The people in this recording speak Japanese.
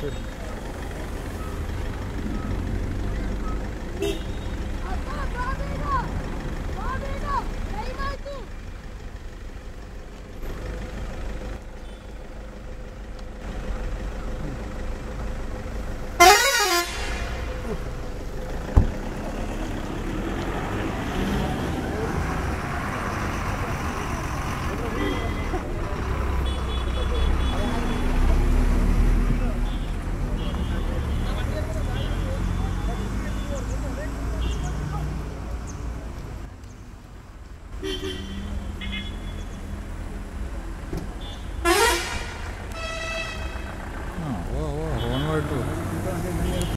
Sure. Oh, oh, oh, onward to.